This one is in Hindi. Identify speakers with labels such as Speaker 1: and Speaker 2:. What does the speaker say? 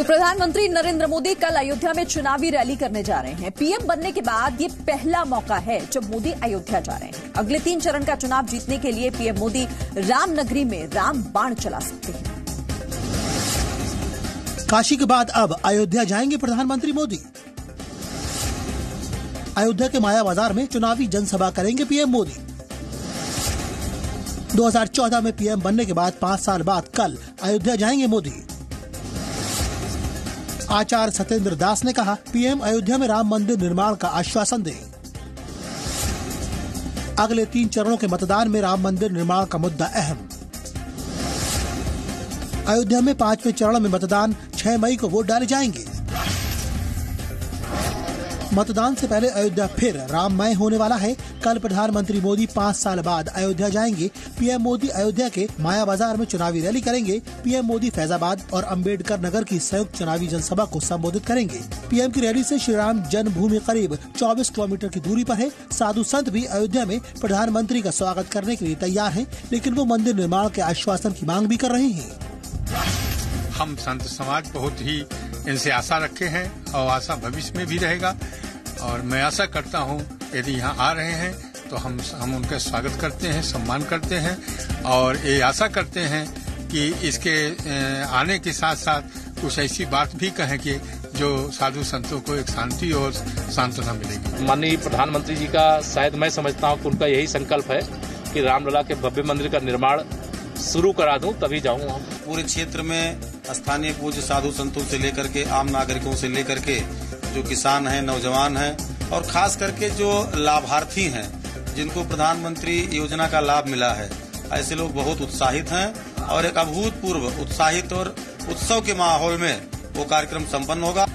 Speaker 1: तो प्रधानमंत्री नरेंद्र मोदी कल अयोध्या में चुनावी रैली करने जा रहे हैं। पीएम बनने के बाद ये पहला मौका है जब मोदी अयोध्या जा रहे हैं। अगले तीन चरण का चुनाव जीतने के लिए पीएम मोदी रामनगरी में राम बाण चला सकते हैं।
Speaker 2: काशी के बाद अब अयोध्या जाएँगे प्रधानमंत्री मोदी। अयोध्या के माया बाज़ार में चुनावी जनसभा करेंगे पीएम मोदी। 2014 में पीएम बनने के बाद पाँच साल बाद कल अयोध्या जाएँगे मोदी। आचार्य सत्येंद्र दास ने कहा, पीएम अयोध्या में राम मंदिर निर्माण का आश्वासन दें। अगले तीन चरणों के मतदान में राम मंदिर निर्माण का मुद्दा अहम। अयोध्या में पाँचवें चरण में मतदान 6 मई को वोट डाले जाएँगे। मतदान से पहले अयोध्या फिर राममय होने वाला है। कल प्रधानमंत्री मोदी पाँच साल बाद अयोध्या जाएँगे। पीएम मोदी अयोध्या के माया बाज़ार में चुनावी रैली करेंगे। पीएम मोदी फैजाबाद और अंबेडकर नगर की संयुक्त चुनावी जनसभा को संबोधित करेंगे। पीएम की रैली से श्री राम जन्मभूमि करीब 24 किलोमीटर की दूरी पर है। साधु संत भी अयोध्या में प्रधानमंत्री का स्वागत करने के लिए तैयार है, लेकिन वो मंदिर निर्माण के आश्वासन की मांग भी कर रहे हैं।
Speaker 3: हम संत समाज बहुत ही इनसे आशा रखे हैं और आशा भविष्य में भी रहेगा। और मैं आशा करता हूँ, यदि यहाँ आ रहे हैं तो हम हम उनका स्वागत करते हैं, सम्मान करते हैं और ये आशा करते हैं कि इसके आने के साथ साथ कुछ ऐसी बात भी कहें कि जो साधु संतों को एक शांति और सांत्वना मिलेगी।
Speaker 4: माननीय प्रधानमंत्री जी का, शायद मैं समझता हूँ कि उनका यही संकल्प है कि रामलला के भव्य मंदिर का निर्माण शुरू करा दूँ, तभी जाऊँगा।
Speaker 5: पूरे क्षेत्र में स्थानीय पूज्य साधु संतों से लेकर के, आम नागरिकों से लेकर के जो किसान हैं, नौजवान हैं, और खास करके जो लाभार्थी हैं, जिनको प्रधानमंत्री योजना का लाभ मिला है, ऐसे लोग बहुत उत्साहित हैं, और एक अभूतपूर्व, उत्साहित और उत्सव के माहौल में वो कार्यक्रम संपन्न होगा।